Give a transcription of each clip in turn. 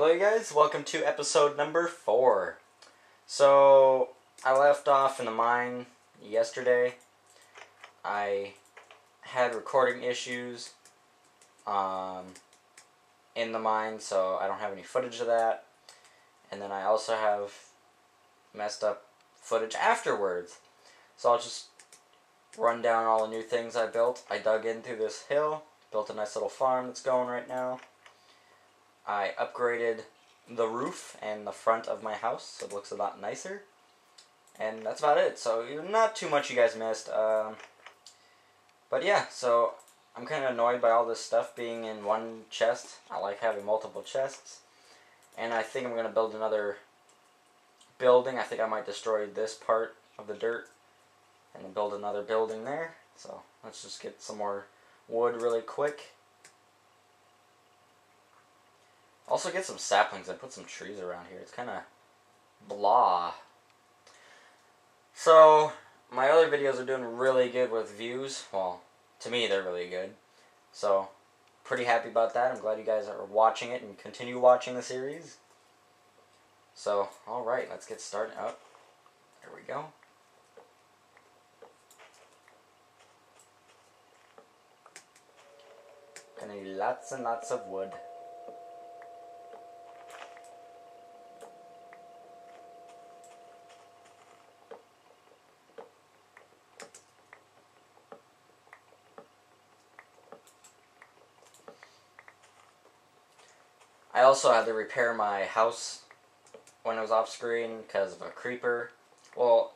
Hello, you guys. Welcome to episode number four. So, I left off in the mine yesterday. I had recording issues um, in the mine, so I don't have any footage of that. And then I also have messed up footage afterwards. So I'll just run down all the new things I built. I dug in through this hill, built a nice little farm that's going right now. I upgraded the roof and the front of my house so it looks a lot nicer. And that's about it. So not too much you guys missed. Um, but yeah, so I'm kind of annoyed by all this stuff being in one chest. I like having multiple chests. And I think I'm going to build another building. I think I might destroy this part of the dirt and build another building there. So let's just get some more wood really quick. Also get some saplings and put some trees around here. It's kind of blah. So, my other videos are doing really good with views. Well, to me, they're really good. So, pretty happy about that. I'm glad you guys are watching it and continue watching the series. So, alright, let's get started. Oh, there we go. Gonna need lots and lots of wood. Also had to repair my house when it was off screen because of a creeper. Well,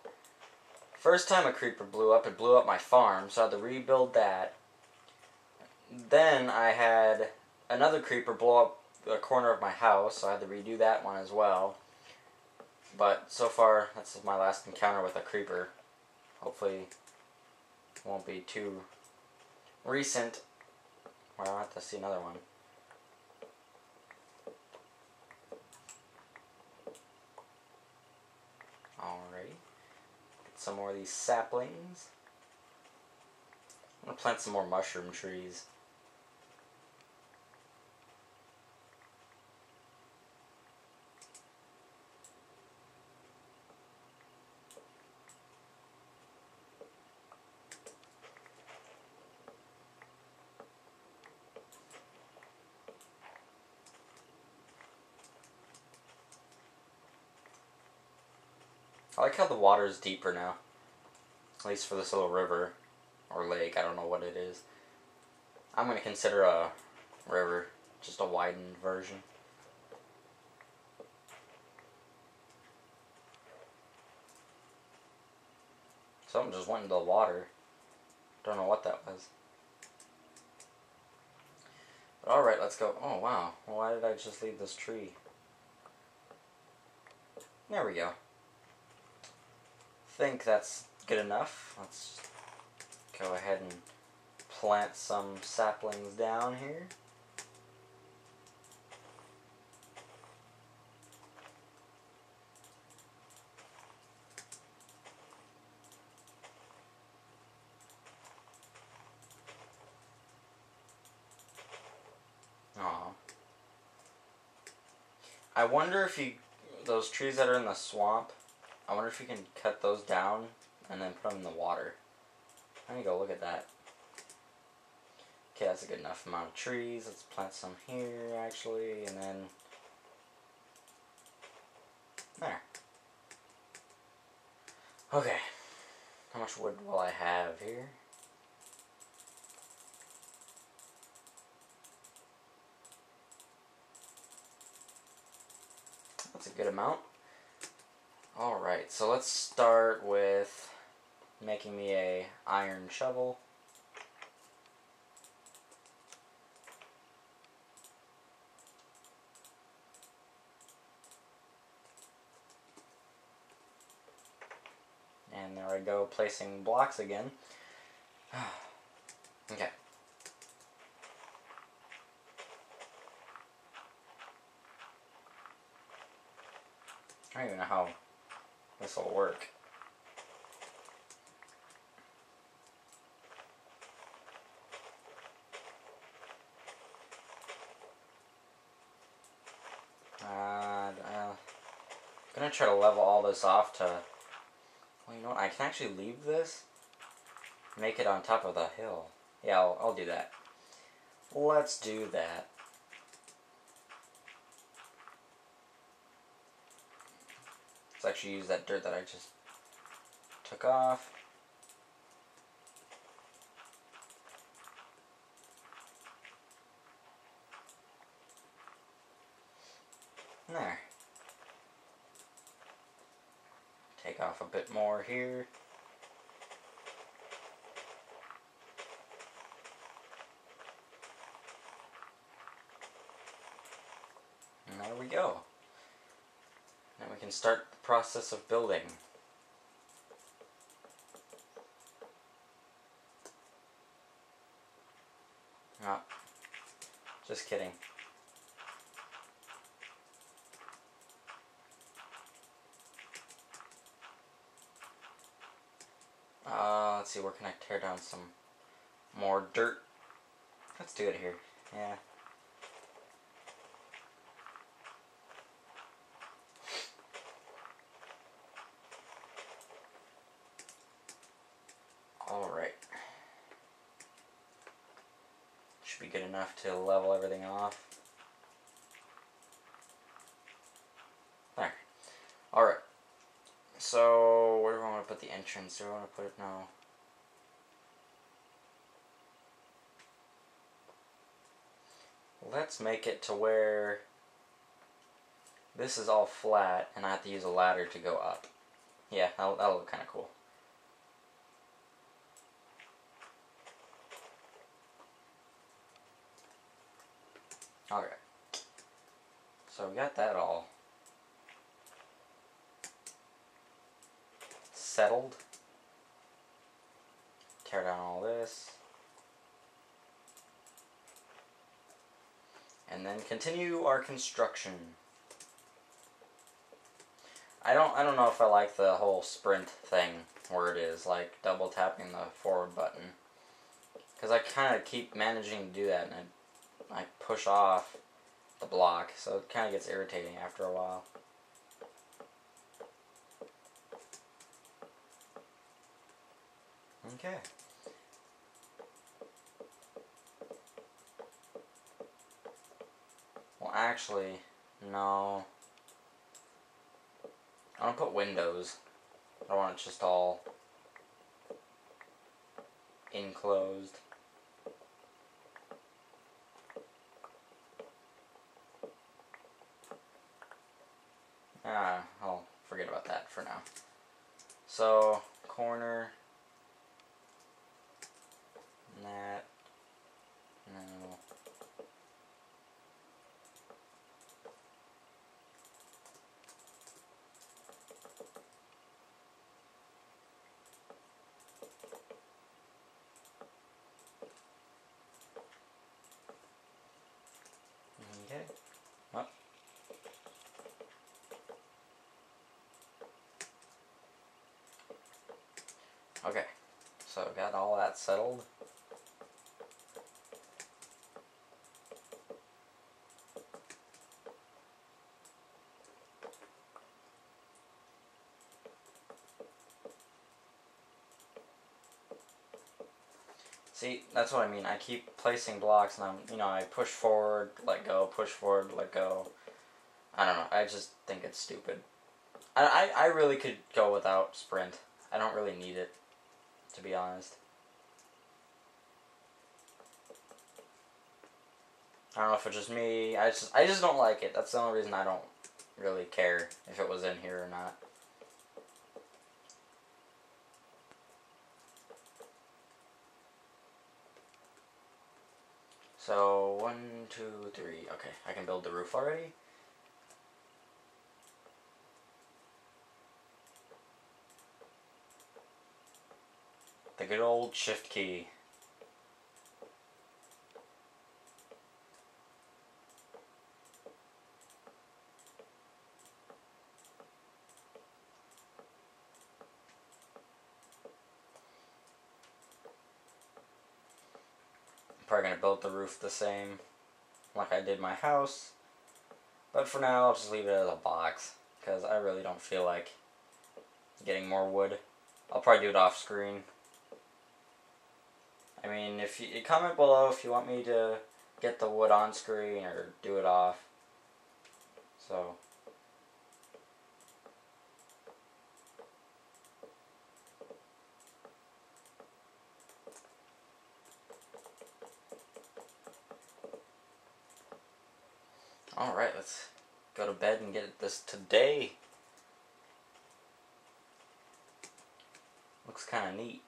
first time a creeper blew up, it blew up my farm, so I had to rebuild that. Then I had another creeper blow up the corner of my house, so I had to redo that one as well. But so far, that's my last encounter with a creeper. Hopefully, won't be too recent. Or I'll have to see another one. Alright. Get some more of these saplings. I'm going to plant some more mushroom trees. I like how the water is deeper now. At least for this little river. Or lake, I don't know what it is. I'm going to consider a river. Just a widened version. Something just went into the water. Don't know what that was. But alright, let's go. Oh, wow. Why did I just leave this tree? There we go think that's good enough. Let's go ahead and plant some saplings down here. I wonder if you, those trees that are in the swamp, I wonder if you can cut those down and then put them in the water. I need to go look at that. Okay, that's a good enough amount of trees. Let's plant some here, actually, and then... There. Okay. How much wood will I have here? That's a good amount. Alright, so let's start with making me a iron shovel. And there I go, placing blocks again. okay. I don't even know how this will work. Uh, I'm gonna try to level all this off to... Well, you know what? I can actually leave this. Make it on top of the hill. Yeah, I'll, I'll do that. Let's do that. Let's actually use that dirt that I just took off. There. Take off a bit more here. And there we go. Can start the process of building. Oh, just kidding. Uh, let's see, where can I tear down some more dirt? Let's do it here. Yeah. Alright. Be good enough to level everything off. There. Alright. So, where do I want to put the entrance? Do I want to put it now? Let's make it to where this is all flat and I have to use a ladder to go up. Yeah, that'll, that'll look kind of cool. Alright. So we got that all settled. Tear down all this. And then continue our construction. I don't I don't know if I like the whole sprint thing where it is like double tapping the forward button. Cuz I kind of keep managing to do that and I I push off the block, so it kind of gets irritating after a while. Okay. Well, actually, no. I want to put windows. I want it just all enclosed. Ah, I'll forget about that for now. So, corner, that, no. Okay. Well. Okay. So got all that settled. See, that's what I mean. I keep placing blocks and I'm, you know, I push forward, let go, push forward, let go. I don't know. I just think it's stupid. I, I, I really could go without sprint. I don't really need it, to be honest. I don't know if it's just me. I just I just don't like it. That's the only reason I don't really care if it was in here or not. So, one, two, three. Okay, I can build the roof already. Good old shift key. I'm probably going to build the roof the same like I did my house. But for now, I'll just leave it as a box. because I really don't feel like getting more wood. I'll probably do it off screen. I mean, if you comment below if you want me to get the wood on screen or do it off. So. Alright, let's go to bed and get this today. Looks kind of neat.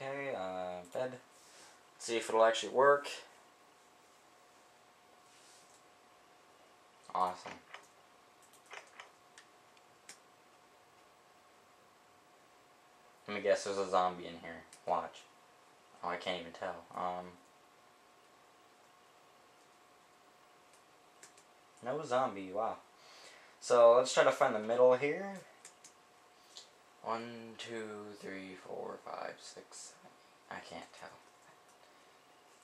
Okay, uh, bed. See if it'll actually work. Awesome. Let me guess, there's a zombie in here. Watch. Oh, I can't even tell. Um... No zombie, wow. So let's try to find the middle here. One, two, three, four, five, six. I can't tell.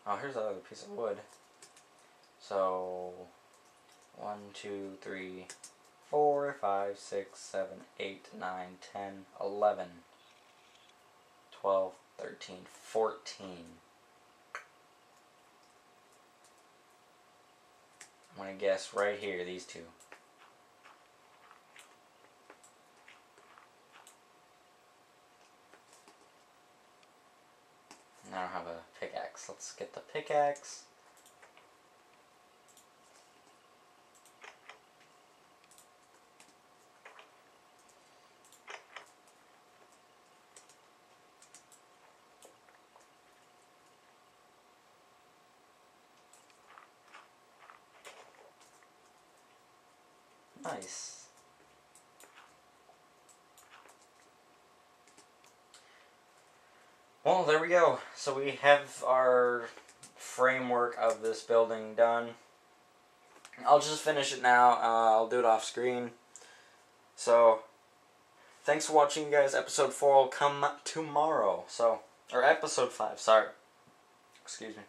Oh, here's another piece of wood. So, one, two, three, four, five, six, seven, eight, nine, ten, eleven, twelve, thirteen, fourteen. I'm going to guess right here, these two. I don't have a Let's get the pickaxe. Nice. Well, there we go. So we have our framework of this building done. I'll just finish it now. Uh, I'll do it off screen. So, thanks for watching, guys. Episode 4 will come tomorrow. So, or episode 5, sorry. Excuse me.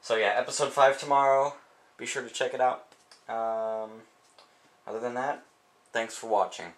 So yeah, episode 5 tomorrow. Be sure to check it out. Um, other than that, thanks for watching.